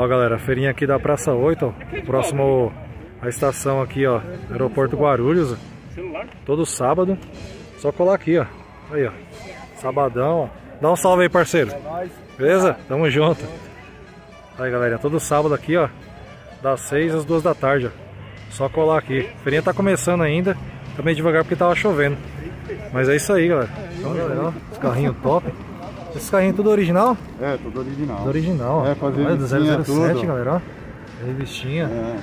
Ó, galera, feirinha aqui da Praça 8, ó. Próximo à estação aqui, ó. Aeroporto Guarulhos. Todo sábado. Só colar aqui, ó. Aí, ó. Sabadão, ó. Dá um salve aí, parceiro. Beleza? Tamo junto. Aí, galera, todo sábado aqui, ó. Das 6 às 2 da tarde, ó. Só colar aqui. A feirinha tá começando ainda. Também devagar porque tava chovendo. Mas é isso aí, galera. Então, galera, ó. Os carrinhos top. Esse carrinho é tudo original? É, tudo original. Tudo original. É, fazer Olha, do revistinha, 007, tudo. galera, ó. Revistinha. É.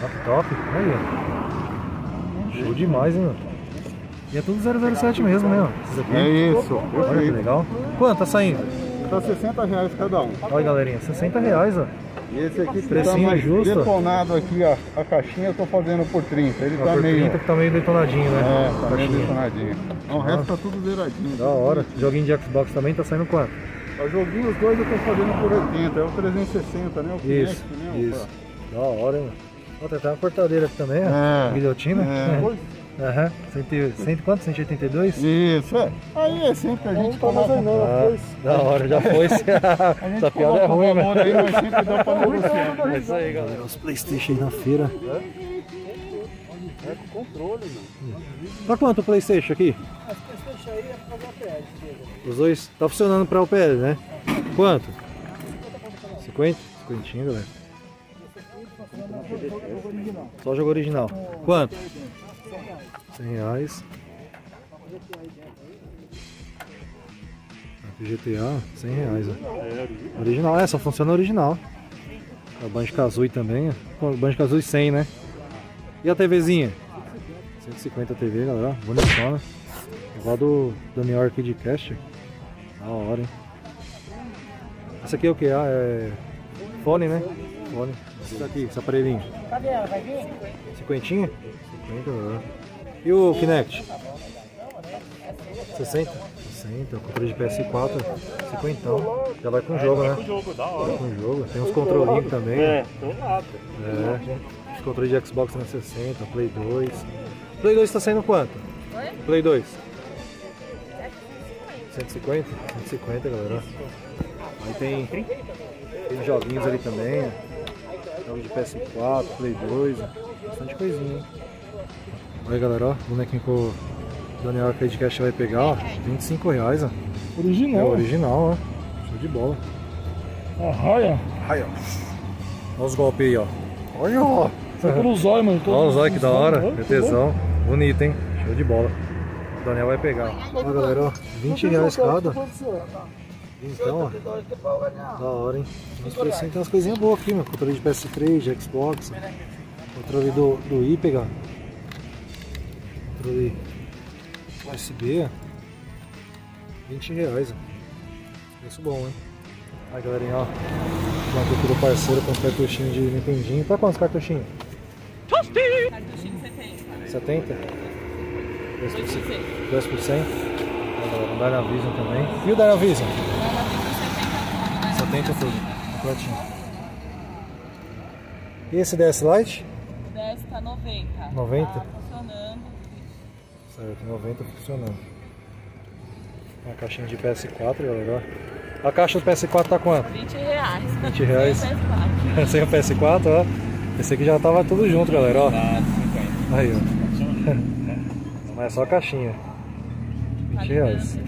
Top, top. Aí, ó. Show demais, hein, meu. E é tudo 007 mesmo, né. É isso, Olha que legal. Quanto tá saindo? Tá 60 reais cada um. Olha, galerinha, 60 reais, ó. E esse aqui que tá mais justo. detonado aqui, ó. A caixinha eu tô fazendo por 30. Ele Ó, tá por meio... 30 que tá meio detonadinho, né? É, tá meio Caixinha. detonadinho. O resto tá tudo zeradinho. Da hora. Joguinho de Xbox também tá saindo quanto? O joguinho, os dois eu tô fazendo por 80. É o 360, né? O Isso, Kinect, né? isso. Da hora, hein. Ó, tem até uma cortadeira aqui também, ó. É. Guilhotina. É. Aham. Cento, cento quanto? 182? Isso, é. Aí é sempre a gente coloca... Ah, da hora, já foi. A gente Essa piada é ruim, né? aí, mas sempre dá pra negociar. É isso aí, galera. Os Playstation aí na feira. É com controle, mano. Tá quanto o Playstation aqui? Os dois tá funcionando pra UPL, né? Quanto? 50? 50, galera. Só jogo original. Quanto? 100 reais. GTA, 100 reais. Ó. Original, é, só funciona original. É O Banjo Kazooie também. ó. Banjo Kazooie 100, né? E a TVzinha? 150 TV, galera. Bonitona. Igual do Daniel Arcade Cast. Da hora, hein? Esse aqui é o que? Ah, é. Fone, né? Fone. Esse daqui, esse aparelhinho. Cadê ela? Vai vir? Cinquentinha? 50, galera. E o Kinect? 60? 60, controle de PS4, 50. Já vai com jogo, né? Vai com jogo. Tem uns controlinhos também. É, É. Os controles de Xbox 360, Play 2. Play 2 tá saindo quanto? Play 2? 150? 150, galera. Aí tem, tem joguinhos ali também. ó. Jogo de PS4, Play 2, ó. bastante coisinha. hein? Aí galera, ó, bonequinho que o Daniel Cash vai pegar, ó, 25 reais, ó. É Original. original, ó. Show de bola. Arraia. Ó. Olha os golpes aí, ó. Olha, ó. Foi pelo zóio, mano. Olha os olhos que da hora. Olha, Que tesão. Bonito, hein? Show de bola. O Daniel vai pegar. Olha, galera, ó. 20 reais cada. Então, ó. Da hora, hein? Os precinhos tem umas coisinhas boas aqui, meu. Controle de PS3, de Xbox. Controle do, do IPEGA. Controle USB, ó. 20 reais. Preço bom, hein? Aí, galerinha, ó. Plantou aqui do parceiro com os cartuchinhos de Nintendinho. Tá quantos cartuchinhos? Cartuchinho 70. 70? 2 por 2 100. por 100. 2 por 100. Agora, o Dynavision também. E o Dynavision? Ela tem 70 70 tudo. Completinho. E esse DS Lite? O 10 tá 90. 90? Tá funcionando. Certo, 90 funcionando. Uma caixinha de PS4, galera. A caixa do PS4 tá quanto? 20 reais. 20 reais. Sem PS4. Sem o PS4, ó. Esse aqui já tava tudo junto, galera, ó. Aí, ó. Mas é só a caixinha. 20 Tá reais.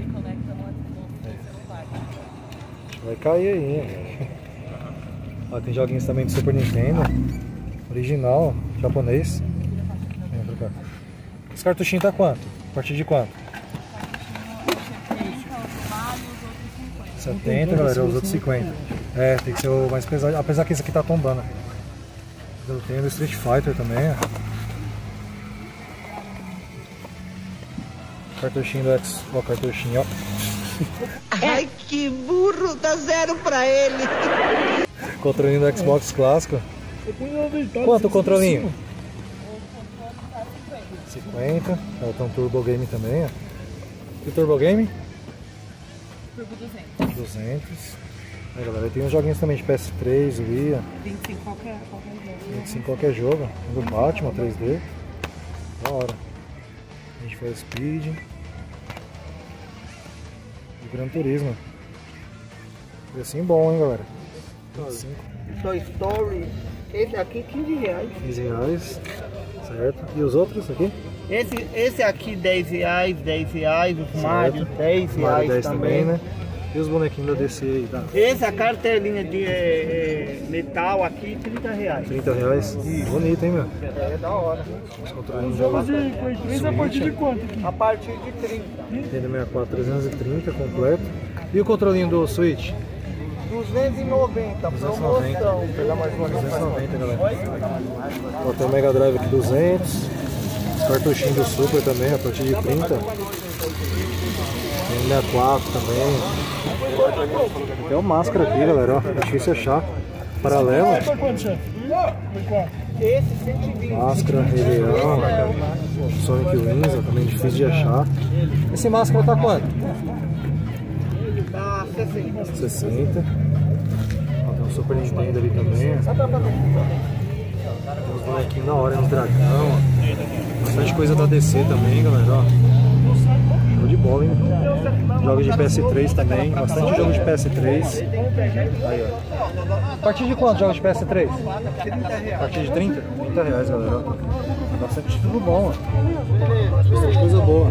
Vai cair aí, hein? Ó, tem joguinhos também do Super Nintendo. Original, japonês. Esse cartuchinho tá quanto? A partir de quanto? 70, galera, os outros 50. É, tem que ser o mais pesado. Apesar que esse aqui tá tombando. Eu tenho do Street Fighter também, ó. Cartuchinho do X. Ó, cartuchinho, ó. Ai, que burro, dá zero pra ele. Controlinho do Xbox clássico. Quanto o controlinho? 50. Ela tem um Turbo Game também, ó. E o Turbo Game? Turbo 200. 200. Aí galera, tem uns joguinhos também de PS3, Wii, ó. 25 qualquer, qualquer jogo. 25 qualquer jogo. ó. Do Batman 3D. Da hora. A gente faz Speed. E Gran Turismo. Precinho bom, hein, galera. 25. Toy Story. Esse aqui 15 reais. 15 reais. Certo. E os outros aqui? Esse, esse aqui 10 reais, 10 reais. Os Mario 10 Mario reais 10 também. também, né? E os bonequinhos da DC aí, tá? Esse a cartelinha de é, é, metal aqui 30 reais. 30 reais. Bonito, hein, meu? É da hora. Os controlinhos Jogos de 3 a partir de quanto aqui? A partir de 30. Nintendo 64 330 completo. E o controlinho do Switch? 290, 290. promoção. Vou pegar mais uma 290, galera. Ó, tem o Mega Drive aqui 200. Os cartuchinhos do Super também, a partir de 30. Tem o 64 também. Tem o máscara aqui, galera. Ó, é difícil achar. Paralelo. Quanto, chefe? Play 4. Esse 120. Máscara, Leão, Sonic Wings, ó, também difícil de achar. Esse máscara tá quanto? Tá 60. 60. Ó, tem um Super Nintendo ali também. Tem uns bonequinhos da hora, uns dragão. Bastante coisa da DC também, galera. Ó. Show de bola, hein? Jogos de PS3 também. Bastante jogo de PS3. Aí, ó. A partir de quanto jogos de PS3? A partir de 30? 30 reais, galera. ó. Bastante título bom, ó. Bastante coisa boa.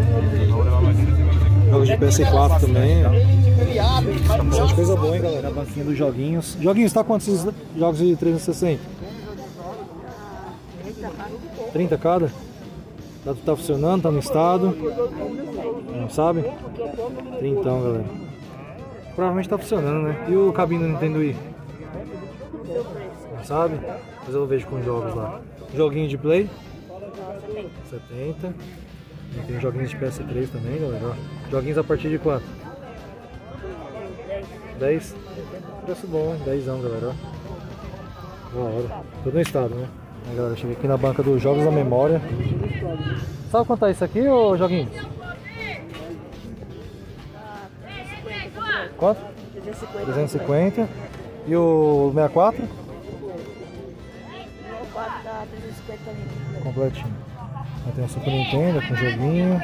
Jogos de PS4 também, ó. Bastante coisa boa, hein, galera? A banquinha dos joguinhos. Joguinhos, tá quantos jogos de 360? 30 cada? Tá, tá funcionando? Tá no estado? Não sabe? 30 então, galera. Provavelmente tá funcionando, né? E o cabinho do Nintendo Wii? Não sabe? Mas eu vejo com jogos lá. Joguinho de Play? 70. E tem joguinhos de PS3 também, galera. Joguinhos a partir de quanto? 10? Preço bom, hein? 10 anos, galera. Da hora. Tudo no estado, né? Aí, galera, cheguei aqui na banca dos Jogos da Memória. Sabe quanto é isso aqui, ô Joguinho? Quanto? 350. E o 64? Completinho. Aí tem o Super Nintendo com joguinho.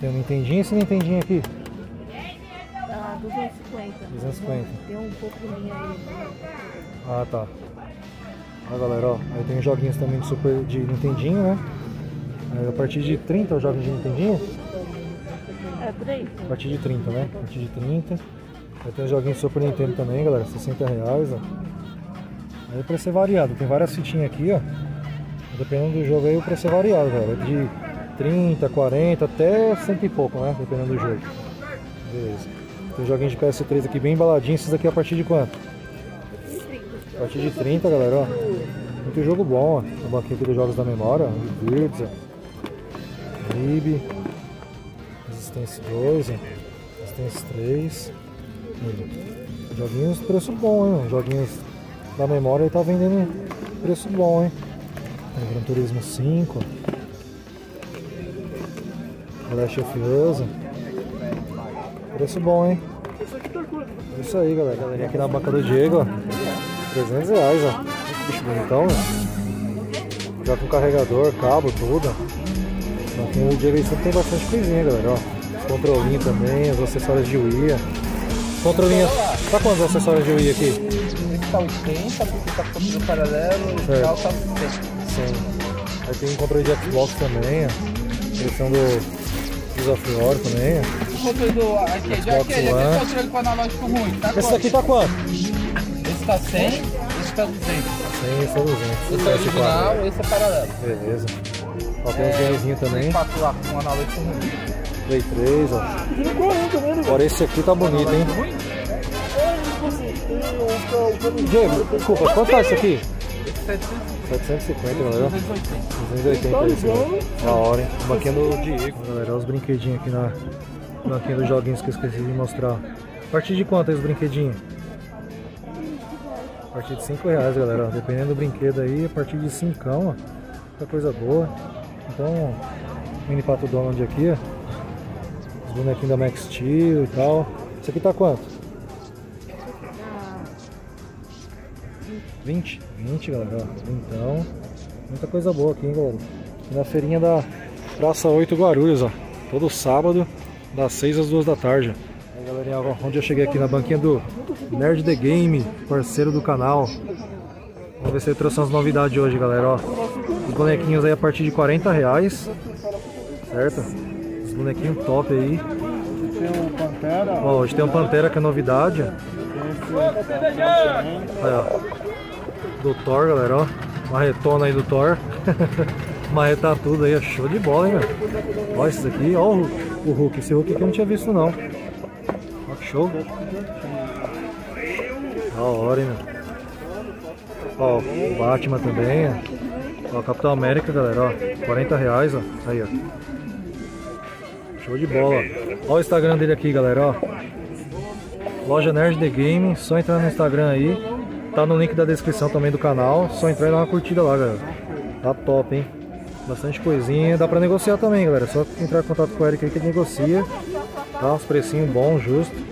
Tem o Nintendinho. Esse Nintendinho aqui? Ah, 250. 250. Tem um pouco minha aí. Ah, tá. Ó, galera, ó. Aí tem os joguinhos também de Super de Nintendinho, né? Aí a partir de 30 os jogos de Nintendinho? É por aí. A partir de 30, né? A partir de 30. Aí tem os joguinhos de Super Nintendo também, galera. 60 reais, ó. Aí o preço é variado. Tem várias fitinhas aqui, ó. Dependendo do jogo aí, o preço é variado, galera. De 30, 40, até cento e pouco, né? Dependendo do jogo. Beleza. Tem joguinhos de PS3 aqui bem embaladinhos. Esses aqui a partir de quanto? A partir de 30, galera, ó. Muito jogo bom, ó. O banquinho aqui dos jogos da memória. Birds. Lib. Resistência 2, ó. Resistência 3. Aí. Joguinhos preço bom, hein? Joguinhos da memória ele tá vendendo preço bom, hein? Gran Turismo 5. Last of Us. Preço bom, hein? Isso aí, galera. Galerinha aqui na banca do Diego, ó. 300 reais, ó. Né? Já com carregador, cabo, tudo. no Diego aí sempre tem bastante coisinha, galera, ó. Os controlinhos também, os acessórios de Wii. ó. Controlinhos. Tá quantos acessórios de Wii aqui? Esse tá 80, porque tá todo paralelo, e tal tá 70. Sim. Aí tem controle de Xbox também, ó. Direção do Gears of War também, ó. O controle do aqui, já Xbox aquele, One. esse controle com analógico ruim, tá Esse quanto? daqui tá quanto? Esse tá 100, esse tá 200. 100 esse é 200. Esse é original, esse é paralelo. Beleza. Ó, tem uns gamezinhos também. 4 lá com analógico ruim. Play 3, ó. Agora esse aqui tá bonito, hein? Diego, desculpa, quanto tá isso aqui? Esse 700. 750, galera. 280 esse, né? Da hora, hein? Banquinha do Diego. Galera, olha os brinquedinhos aqui na banquinha dos joguinhos que eu esqueci de mostrar. A partir de quanto é os brinquedinhos? Partir de 5 reais, galera. Dependendo do brinquedo aí, a partir de 5, ó. Muita coisa boa. Então, mini pato Donald aqui, ó. Os bonequinhos da Max Steel e tal. Isso aqui tá quanto? 20? 20, galera. Então, muita coisa boa aqui, hein, galera. Na feirinha da Praça 8 Guarulhos, ó. Todo sábado, das 6 às 2 da tarde. Galerinha, onde eu cheguei aqui na banquinha do Nerd The Game, parceiro do canal. Vamos ver se ele trouxe umas novidades hoje, galera. Ó, os bonequinhos aí a partir de 40 reais, certo? Os bonequinhos top aí. Tem o Pantera, Ó, hoje tem um Pantera que é novidade. Aí, ó. Do Thor, galera, ó. Marretona aí do Thor. Marretar tudo aí, ó. show de bola, hein, velho. Ó, esse aqui, ó o Hulk. Esse Hulk aqui eu não tinha visto, não. Show. Da hora, hein, meu. Ó, o Batman também, ó. Ó, Capitão América, galera, ó. 40 reais, ó. Aí, ó. Show de bola. Ó o Instagram dele aqui, galera, ó. Loja Nerd The Game, só entrar no Instagram aí. Tá no link da descrição também do canal. Só entrar e dar uma curtida lá, galera. Tá top, hein? Bastante coisinha. Dá pra negociar também, galera. Só entrar em contato com o Eric aí que ele negocia. Tá? Os precinhos bons, justos.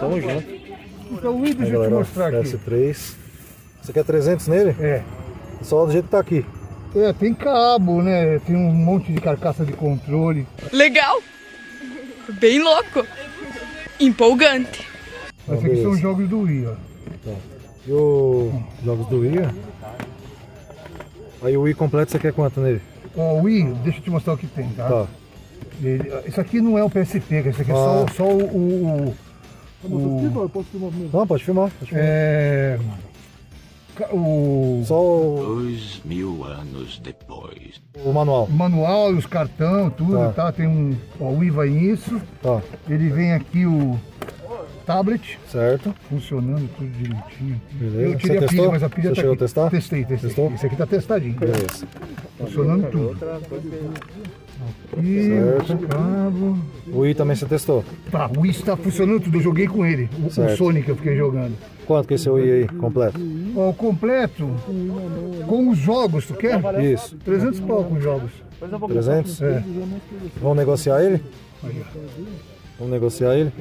Tamo junto. Então, o Aí, deixa eu te ó, mostrar aqui. PS3. Você quer 300 nele? É. Só do jeito que tá aqui. É, tem cabo, né? Tem um monte de carcaça de controle. Legal! Bem louco! Empolgante! Mas Ó, aqui são beleza. jogos do Wii, ó. E os jogos do Wii? ó? Aí o Wii completo você quer quanto nele? Ó, o Wii, deixa eu te mostrar o que tem, tá? Tá. Ele- isso aqui não é o PSP, que isso aqui é Ah. só, só o, o, o- Eu posso filmar mesmo? Não, pode filmar. Pode filmar. é, o Só o, Dois mil anos depois. o manual. manual, os cartão, tudo, Tá. tá? Tem um, ó, o Wii vai nisso. Tá, Ele vem aqui o tablet certo. funcionando tudo direitinho. Beleza. Eu tirei Você a pilha, testou? mas a pilha Você tá chegou aqui. a testar? Testei, testei. Testou? Esse aqui tá testadinho. Beleza. Funcionando tudo. Aqui, Certo. cabo. O Wii também você testou? Tá, o Wii está funcionando tudo. Eu joguei com ele. O, o Certo. Sonic eu fiquei jogando. Quanto que é esse Wii aí, completo? Ó, o completo, com os jogos, tu quer? Isso. 300 pau com os jogos. 300? É. Vamos negociar ele? Vamos negociar ele?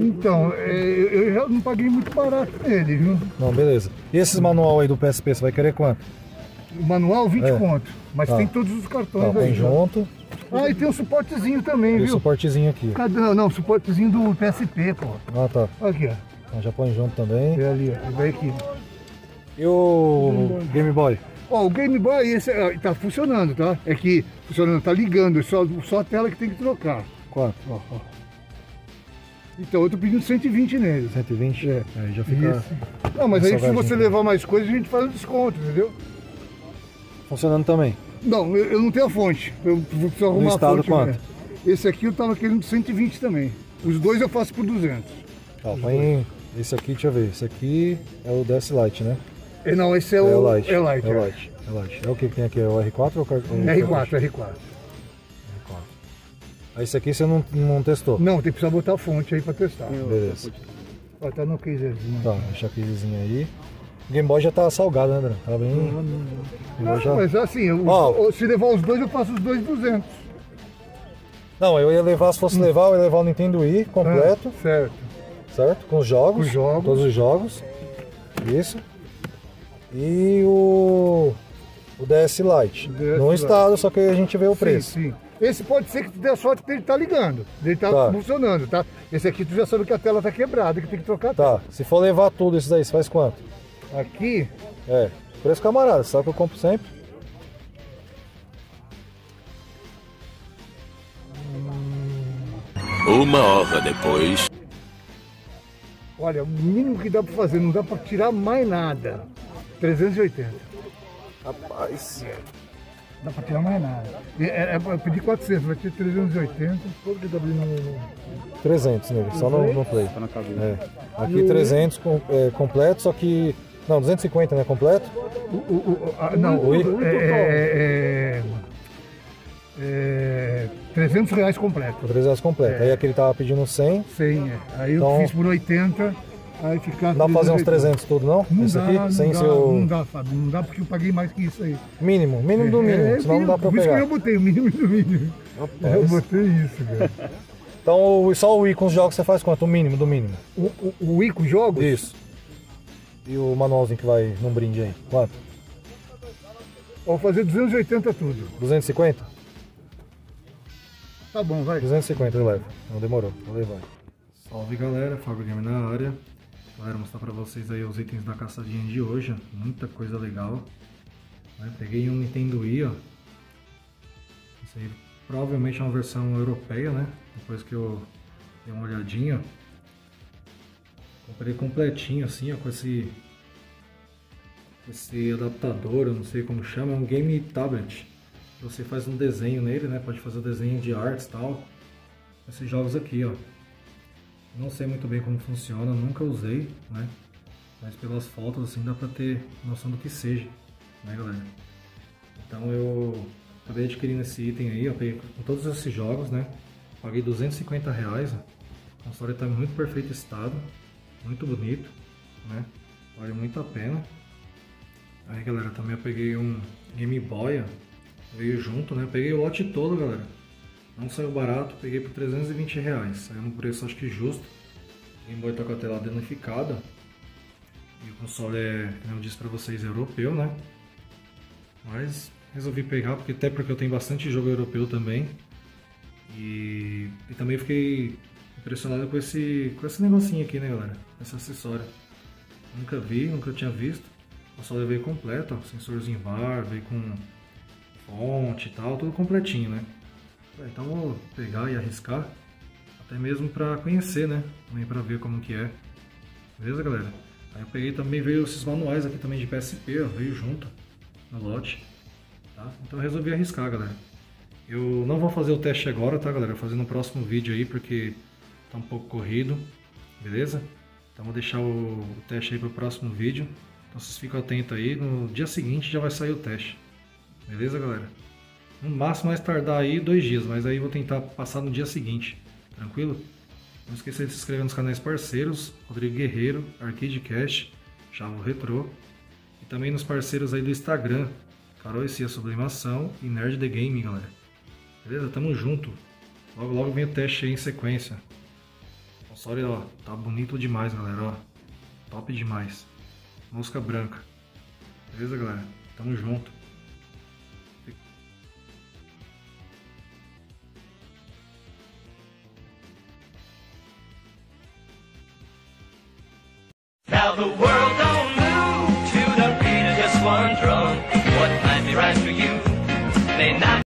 Então, é, eu já não paguei muito barato nele, viu? Não, beleza. E esses manual aí do PSP, você vai querer quanto? O manual 20 É. conto. Mas Tá. tem todos os cartões Tá, aí. junto. Ah, e tem um suportezinho também, o viu? suportezinho aqui. Cadê? Não, suportezinho do PSP, pô. Ah, tá. Aqui, ó. Então já põe junto também. É ali, ó. Vai aqui. E o Game Boy? Ó, o Game Boy esse, ó, tá funcionando, tá? É que funcionando, tá ligando, só, só a tela que tem que trocar. Quanto? Ó, ó. Então, eu tô pedindo 120 nele. 120? É. Aí já fica Isso. Não, mas aí se você levar mais coisas, a gente faz um desconto, entendeu? funcionando também. Não, eu, eu não tenho a fonte. Eu vou precisar arrumar estado, a fonte. quanto? né? Esse aqui eu tava querendo 120 também. Os dois eu faço por 200. Tá, põe esse aqui, deixa eu ver. Esse aqui é o DS Lite, né? É, não, esse é, É o o Lite. É Lite. É Lite. É Lite. É o que tem aqui? É o R4 ou o car- o R4, cartucho? R4. Aí esse aqui você não, não testou? Não, tem que precisar botar a fonte aí pra testar. Beleza. Ó, tá no casezinho. Tá, deixa a casezinha aí. O Game Boy já tá salgado, né, André? Tá bem. O Game Boy já- Mas assim, eu- Ó. se levar os dois, eu faço os dois 200. Não, eu ia levar, se fosse levar, eu ia levar o Nintendo Wii completo, Ah, certo. certo? Com os jogos. Com os jogos. Todos os jogos. Isso. E o. O DS Lite. DS no Lite. estado, só que a gente vê o preço. Sim, sim. Esse pode ser que tu dê a sorte dele tá ligando, dele tá, Tá. funcionando, tá? Esse aqui tu já sabe que a tela tá quebrada, que tem que trocar Tá, se for levar tudo esses aí, você faz quanto? Aqui, É, preço camarada, sabe que eu compro sempre? Uma hora depois. olha, o mínimo que dá pra fazer, não dá pra tirar mais nada. 380. Rapaz. Dá pra tirar mais nada. É, é, é, eu pedi 400, vai ter 380. Por que tá abrindo 300 nele, só no, no Play. Tá na É. Aqui 300 com, é, completo, só que. Não, 250 né? Completo? O, o, o- a- não, o, Oi? é, é, é, é, 300 reais completo. Com 300 completo. Aí aqui ele tava pedindo 100. 100, é. Aí Então- eu fiz por 80, aí ficar. Dá pra fazer uns 380. 300 tudo, não? Não Esse dá, aqui? não sem dá, seu. não dá, Fábio, não dá porque eu paguei mais que isso aí. Mínimo, mínimo do mínimo, É, senão não dá pra eu Por isso que pegar. eu botei o mínimo do mínimo. Rapaz. Eu botei isso, cara. Então só o Wii com os jogos você faz quanto? O mínimo do mínimo. O, o, o Wii com jogos? Isso. E o manualzinho que vai num brinde aí? Quanto? Vou fazer 280 tudo. 250? Tá bom, vai. 250 eu levo. Não demorou, vou levar. Salve galera, Fábio Gamer na área. Galera, mostrar pra vocês aí os itens da caçadinha de hoje, muita coisa legal. Né? Peguei um Nintendo Wii, ó. Aí provavelmente é uma versão europeia, né? Depois que eu dei uma olhadinha. Comprei completinho assim, ó, com esse esse adaptador, eu não sei como chama, é um game tablet. Você faz um desenho nele, né? Pode fazer o desenho de artes e tal. Esses jogos aqui, ó. Não sei muito bem como funciona, nunca usei, né? Mas pelas fotos assim dá pra ter noção do que seja, né galera? Então eu acabei adquirindo esse item aí, ó, peguei com todos esses jogos, né? Paguei 250 reais, ó. O console tá em muito perfeito estado, muito bonito, né? Vale muito a pena. Aí galera, também eu peguei um Game Boy, ó. veio junto, né? peguei o lote todo, galera. Não saiu barato, peguei por 320 reais. Saiu num preço acho que justo. Game Boy tá com a tela danificada. E o console é, como eu disse pra vocês, é europeu, né? Mas resolvi pegar, porque até porque eu tenho bastante jogo europeu também. E, e também fiquei impressionado com esse, com esse negocinho aqui, né galera? Esse acessório. Nunca vi, nunca tinha visto. O console veio completo, ó, sensorzinho VAR, veio com fonte e tal, tudo completinho, né? Então vou pegar e arriscar, até mesmo para conhecer, né? Também para ver como que é. Beleza, galera? Aí eu peguei também, veio esses manuais aqui também de PSP, ó, veio junto no lote. Tá? Então eu resolvi arriscar, galera. Eu não vou fazer o teste agora, tá, galera? Vou fazer no próximo vídeo aí, porque tá um pouco corrido, beleza? Então vou deixar o teste aí para o próximo vídeo. Então vocês ficam atentos aí, no dia seguinte já vai sair o teste. Beleza, galera? No máximo mais tardar aí dois dias, mas aí vou tentar passar no dia seguinte, tranquilo? Não esqueça de se inscrever nos canais parceiros, Rodrigo Guerreiro, Arcade Cash, Chavo Retro, e também nos parceiros aí do Instagram, Carol e Cia Sublimação e Nerd The Game, galera. Beleza? Tamo junto. Logo logo vem o teste aí em sequência. Console, ó, tá bonito demais, galera, ó. Top demais. Mosca branca. Beleza, galera? Tamo junto. The world